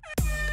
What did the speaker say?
Yeah.